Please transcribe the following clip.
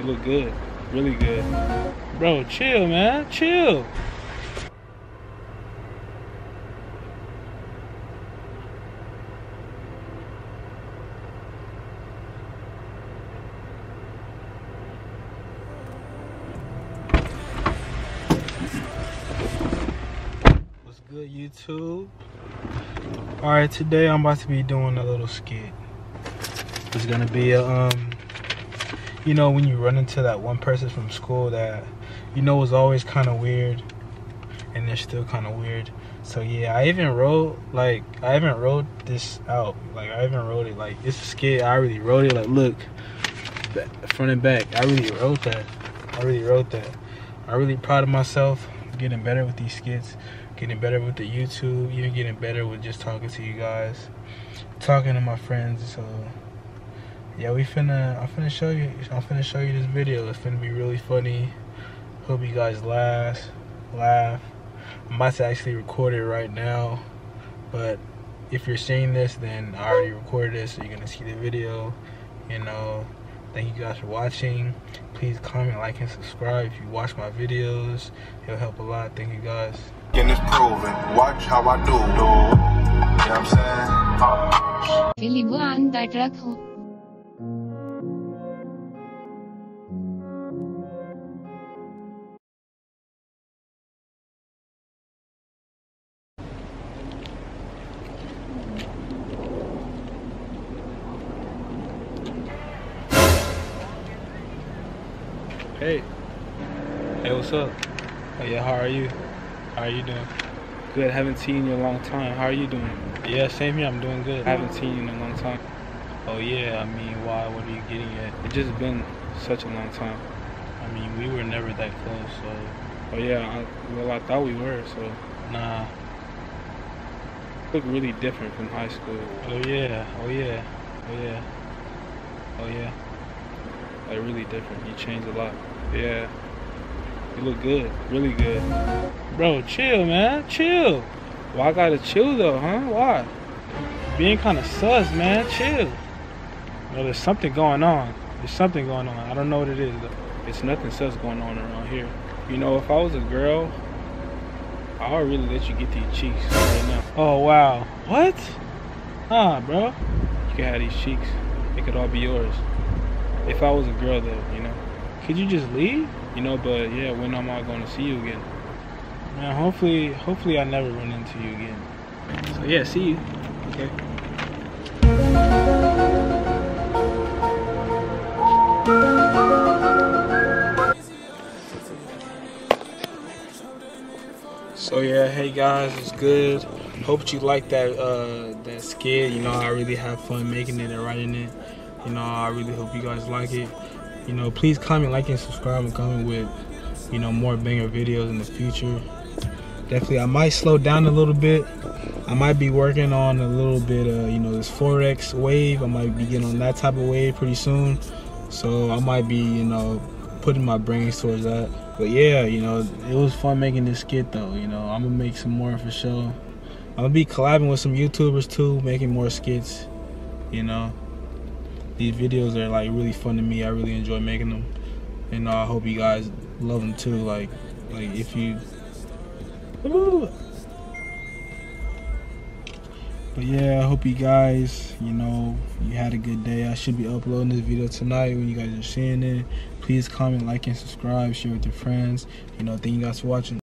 You look good. Really good. Bro, chill, man. Chill. What's good, YouTube? All right, today I'm about to be doing a little skit. It's gonna be a, um, you know, when you run into that one person from school that you know was always kind of weird, and they're still kind of weird. So yeah, I even wrote like I haven't wrote this out. Like I haven't wrote it. Like it's a skit. I really wrote it. Like look, front and back. I really wrote that. I really wrote that. I'm really proud of myself. Getting better with these skits. Getting better with the YouTube. Even getting better with just talking to you guys. Talking to my friends. So yeah, we finna. I'm finna show you. I'm finna show you this video. It's finna be really funny. Hope you guys laugh. Laugh. I'm about to actually record it right now. But if you're seeing this, then I already recorded it, so you're gonna see the video. You know. Thank you guys for watching. Please comment, like, and subscribe if you watch my videos. It'll help a lot. Thank you guys. And it's proven. Watch how I do, dude. You know what I'm saying? Philip and that truck Hey. Hey, what's up? Oh, yeah, how are you? How are you doing? Good. Haven't seen you in a long time. How are you doing? Yeah, same here. I'm doing good. I haven't seen you in a long time. Oh yeah. I mean, why? What are you getting at? It's just been such a long time. I mean, we were never that close. So. Oh yeah. I, well, I thought we were. So. Nah. Look really different from high school. Oh yeah. Oh yeah. Oh yeah. Oh yeah. Like really different. You changed a lot. Yeah. You look good. Really good. Bro, chill, man. Chill. Why I gotta chill though, huh? Why? Being kind of sus, man. Chill. No, there's something going on. There's something going on. I don't know what it is though. It's nothing sus going on around here. You know, if I was a girl, I would really let you get these cheeks right now. Oh wow. What? Huh, bro? You can have these cheeks. It could all be yours. If I was a girl though, you know. Could you just leave? You know, but yeah, when am I gonna see you again? Man, hopefully hopefully I never run into you again. So yeah, see you. Okay. So yeah, hey guys, it's good. Hope you like that uh that skit. You know, I really have fun making it and writing it. You know, I really hope you guys like it. You know, please comment, like, and subscribe, and comment with you know more banger videos in the future. Definitely, I might slow down a little bit. I might be working on a little bit of you know this forex wave. I might be getting on that type of wave pretty soon. So I might be you know putting my brains towards that. But yeah, you know, it was fun making this skit though. You know, I'm gonna make some more for sure. I'm gonna be collabing with some YouTubers too, making more skits. You know, these videos are like really fun to me. I really enjoy making them, and uh, I hope you guys love them too. Like, like if you. But yeah, I hope you guys, you know, you had a good day. I should be uploading this video tonight when you guys are seeing it. Please comment, like, and subscribe. Share with your friends. You know, thank you guys for watching.